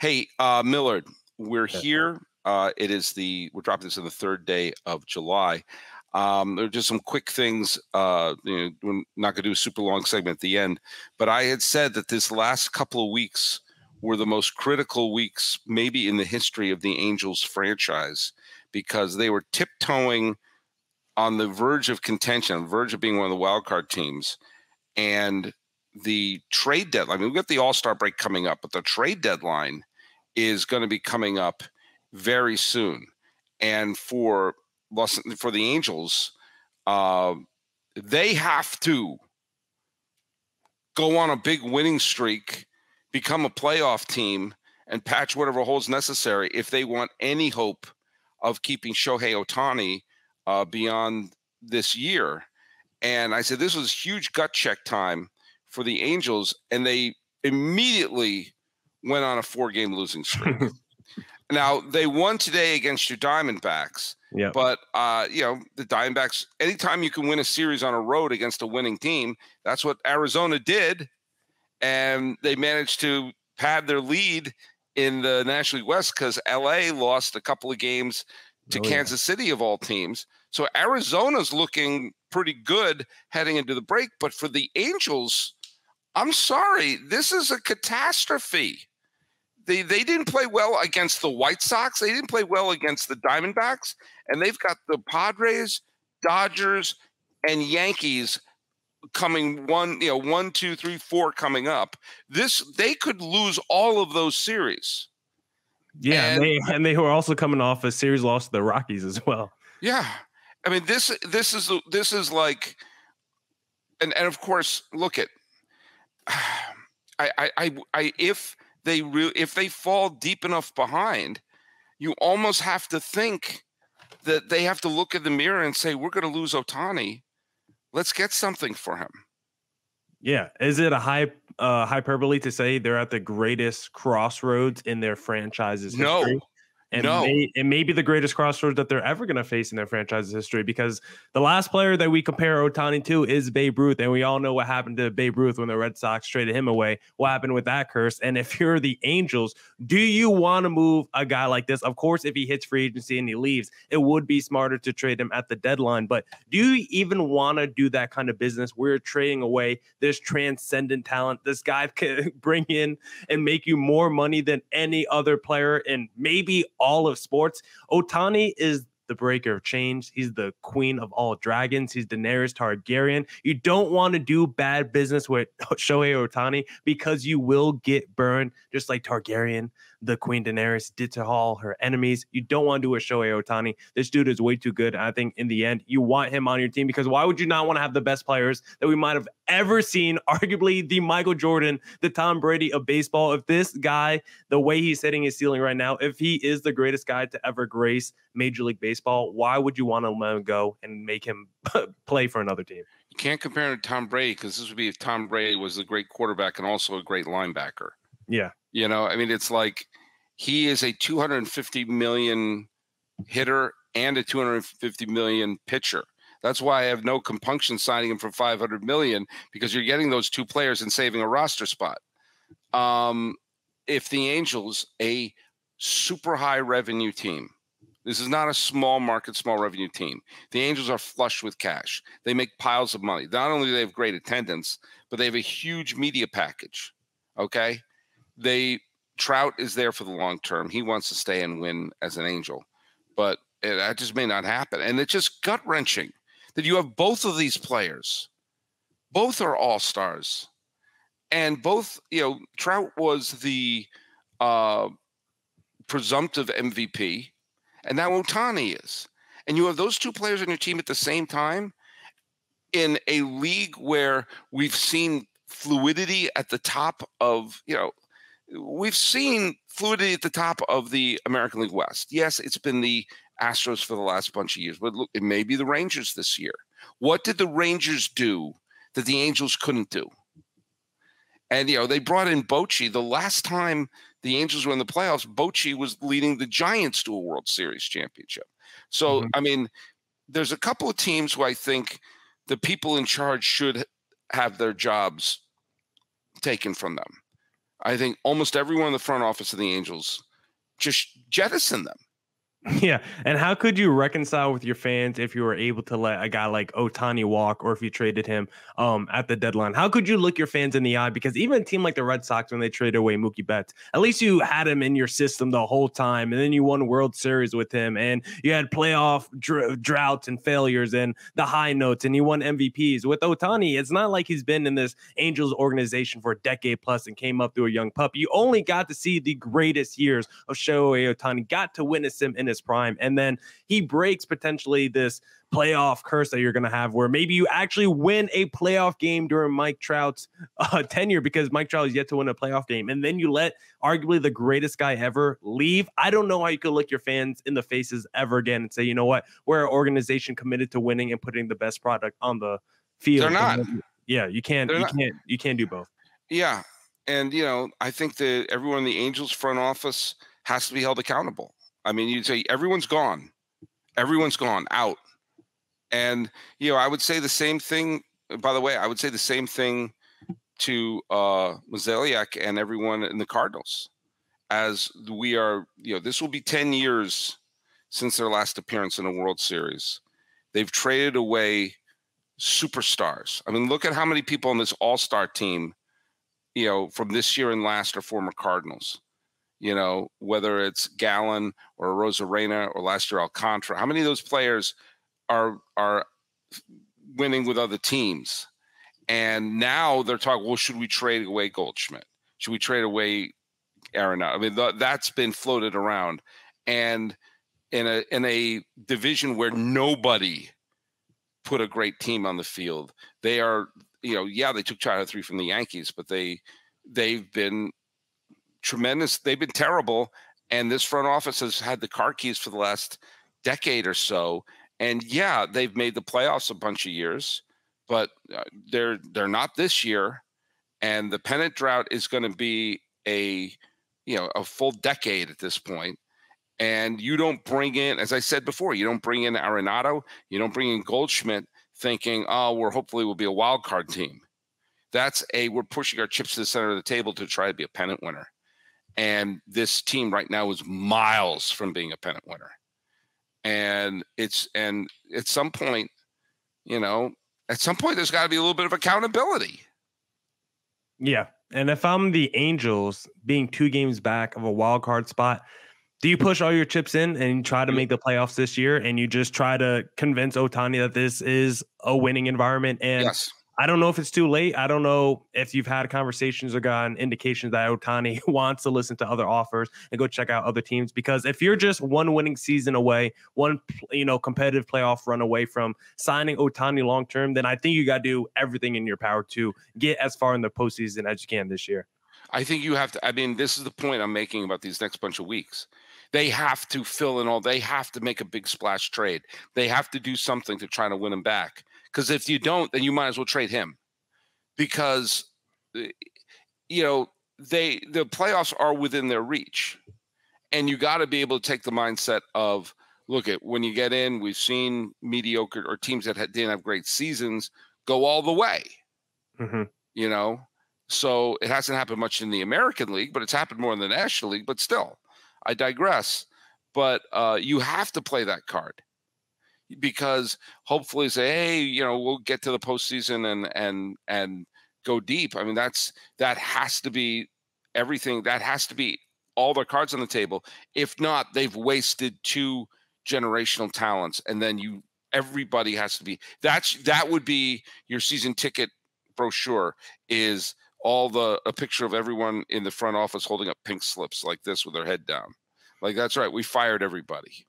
Hey, uh, Millard, we're here. Uh, it is the we're dropping this on the third day of July. Um, there are just some quick things. Uh, you know, we're not going to do a super long segment at the end, but I had said that this last couple of weeks were the most critical weeks, maybe in the history of the Angels franchise, because they were tiptoeing on the verge of contention, on the verge of being one of the wild card teams, and the trade deadline. I mean, we've got the All Star break coming up, but the trade deadline is going to be coming up very soon. And for Los, for the Angels, uh, they have to go on a big winning streak, become a playoff team, and patch whatever holes necessary if they want any hope of keeping Shohei Ohtani uh, beyond this year. And I said this was huge gut check time for the Angels, and they immediately went on a four game losing streak. now they won today against your Diamondbacks. Yeah. But uh, you know, the Diamondbacks, anytime you can win a series on a road against a winning team, that's what Arizona did. And they managed to pad their lead in the National League West because LA lost a couple of games to oh, Kansas yeah. City of all teams. So Arizona's looking pretty good heading into the break. But for the Angels, I'm sorry, this is a catastrophe. They they didn't play well against the White Sox. They didn't play well against the Diamondbacks, and they've got the Padres, Dodgers, and Yankees coming one, you know, one, two, three, four coming up. This they could lose all of those series. Yeah, and, and they and they were also coming off a series loss to the Rockies as well. Yeah, I mean this this is this is like, and and of course, look at I, I, I, if they re- if they fall deep enough behind, you almost have to think that they have to look in the mirror and say, "We're going to lose Ohtani. Let's get something for him." Yeah, is it a high uh, hyperbole to say they're at the greatest crossroads in their franchise's history? And no. may, it may be the greatest crossroads that they're ever going to face in their franchise's history because the last player that we compare Ohtani to is Babe Ruth, and we all know what happened to Babe Ruth when the Red Sox traded him away. What happened with that curse? And if you're the Angels, do you want to move a guy like this? Of course, if he hits free agency and he leaves, it would be smarter to trade him at the deadline. But do you even want to do that kind of business? We're trading away this transcendent talent. This guy can bring in and make you more money than any other player, and maybe all of sports. Ohtani is the breaker of chains. He's the queen of all dragons. He's Daenerys Targaryen. You don't want to do bad business with Shohei Ohtani because you will get burned, just like Targaryen the Queen Daenerys did to all her enemies. You don't want to do a Shohei Ohtani. This dude is way too good. I think in the end, you want him on your team because why would you not want to have the best players that we might have ever seen? Arguably the Michael Jordan, the Tom Brady of baseball. If this guy, the way he's hitting his ceiling right now, if he is the greatest guy to ever grace Major League Baseball, why would you want to let him go and make him play for another team? You can't compare him to Tom Brady because this would be if Tom Brady was a great quarterback and also a great linebacker. Yeah. You know, I mean, it's like he is a 250 million hitter and a 250 million pitcher. That's why I have no compunction signing him for 500 million because you're getting those two players and saving a roster spot. Um, if the Angels, a super high revenue team, this is not a small market, small revenue team. The Angels are flush with cash. They make piles of money. Not only do they have great attendance, but they have a huge media package. Okay. They Trout is there for the long term. He wants to stay and win as an Angel, but it, that just may not happen. And it's just gut wrenching that you have both of these players. Both are all stars, and both you know Trout was the uh, presumptive MVP, and now Ohtani is. And you have those two players on your team at the same time in a league where we've seen fluidity at the top of you know we've seen fluidity at the top of the American League West. Yes, it's been the Astros for the last bunch of years, but look, it may be the Rangers this year. What did the Rangers do that the Angels couldn't do? And you know, they brought in Bochy. The last time the Angels were in the playoffs, Bochy was leading the Giants to a World Series championship. So, mm-hmm. I mean, there's a couple of teams who I think the people in charge should have their jobs taken from them. I think almost everyone in the front office of the Angels just jettison them. Yeah. And how could you reconcile with your fans if you were able to let a guy like Ohtani walk or if you traded him um, at the deadline? How could you look your fans in the eye? Because even a team like the Red Sox, when they traded away Mookie Betts, at least you had him in your system the whole time. And then you won World Series with him and you had playoff dr- droughts and failures and the high notes and you won MVPs. With Ohtani, it's not like he's been in this Angels organization for a decade plus and came up through a young pup. You only got to see the greatest years of Shohei Ohtani, got to witness him in his prime. And then he breaks potentially this playoff curse that you're going to have where maybe you actually win a playoff game during Mike Trout's uh, tenure because Mike Trout is yet to win a playoff game. And then you let arguably the greatest guy ever leave. I don't know how you could look your fans in the faces ever again and say, you know what, we're an organization committed to winning and putting the best product on the field. They're not. Yeah, you can't. They're you not. can't. You can't do both. Yeah. And, you know, I think that everyone in the Angels front office has to be held accountable. I mean, you'd say everyone's gone, everyone's gone out. And, you know, I would say the same thing. By the way, I would say the same thing to uh Mozeliak and everyone in the Cardinals as we are, you know, this will be 10 years since their last appearance in a World Series. They've traded away superstars. I mean, look at how many people on this all-star team, you know, from this year and last are former Cardinals. You know, whether it's Gallen or Arozarena or last year Alcantara. How many of those players are are winning with other teams? And now they're talking, well, should we trade away Goldschmidt? Should we trade away Aaron? I mean, th- that's been floated around. And in a in a division where nobody put a great team on the field, they are, you know, yeah, they took China three from the Yankees, but they they've been tremendous. They've been terrible. And this front office has had the car keys for the last decade or so. And yeah, they've made the playoffs a bunch of years, but uh, they're they're not this year. And the pennant drought is going to be a you know a full decade at this point. And you don't bring in, as I said before, you don't bring in Arenado, you don't bring in Goldschmidt, thinking, oh, we're hopefully we'll be a wild card team. That's a we're pushing our chips to the center of the table to try to be a pennant winner. And this team right now is miles from being a pennant winner. And it's and at some point, you know, at some point there's got to be a little bit of accountability. Yeah. And if I'm the Angels being two games back of a wild card spot, do you push all your chips in and try to mm. make the playoffs this year and you just try to convince Ohtani that this is a winning environment? And yes. I don't know if it's too late. I don't know if you've had conversations or gotten indications that Ohtani wants to listen to other offers and go check out other teams. Because if you're just one winning season away, one you know competitive playoff run away from signing Ohtani long term, then I think you got to do everything in your power to get as far in the postseason as you can this year. I think you have to. I mean, this is the point I'm making about these next bunch of weeks. They have to fill in all. They have to make a big splash trade. They have to do something to try to win him back. Because if you don't, then you might as well trade him. Because you know they the playoffs are within their reach, and you got to be able to take the mindset of look at when you get in. We've seen mediocre or teams that had, didn't have great seasons go all the way. Mm-hmm. You know, so it hasn't happened much in the American League, but it's happened more in the National League. But still, I digress. But uh, you have to play that card because hopefully say, hey, you know, we'll get to the postseason and and and go deep. I mean, that's that has to be everything. That has to be all their cards on the table. If not, they've wasted two generational talents, and then you everybody has to be that's that would be your season ticket brochure is all the a picture of everyone in the front office holding up pink slips like this with their head down. Like that's right, we fired everybody.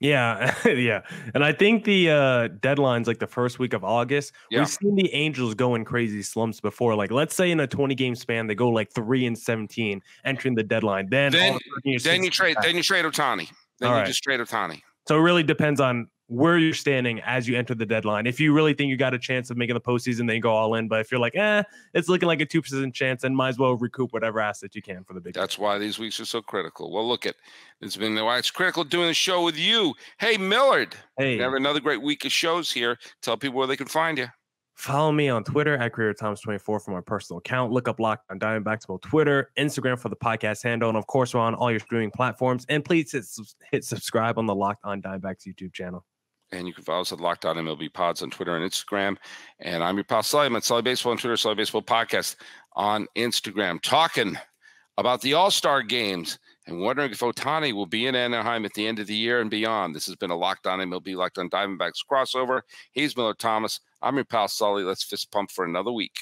Yeah, yeah. And I think the uh deadline's like the first week of August. Yeah. We've seen the Angels go in crazy slumps before. Like let's say in a 20 game span, they go like three and 17 entering the deadline. Then Then of a you're then you trade back. then you trade Ohtani. Then All you right. just trade Ohtani. So it really depends on where you're standing as you enter the deadline. If you really think you got a chance of making the postseason, then you go all in. But if you're like, eh, it's looking like a two percent chance, then might as well recoup whatever asset you can for the big. That's why these weeks are so critical. Well, look at it's been why it's critical doing the show with you. Hey Millard, Hey, we have another great week of shows here. Tell people where they can find you. Follow me on Twitter at Creator Thomas 24 for my personal account. Look up Locked on Diamondbacks on Twitter, Instagram for the podcast handle, and of course, we're on all your streaming platforms. And please hit, hit subscribe on the Locked on Diamondbacks YouTube channel. And you can follow us at Locked On MLB Pods on Twitter and Instagram. And I'm your pal Sully. I'm at Sully Baseball on Twitter, Sully Baseball Podcast on Instagram, talking about the All Star games and wondering if Ohtani will be in Anaheim at the end of the year and beyond. This has been a Locked On MLB Locked On Diamondbacks crossover. He's Millard Thomas. I'm your pal Sully. Let's fist pump for another week.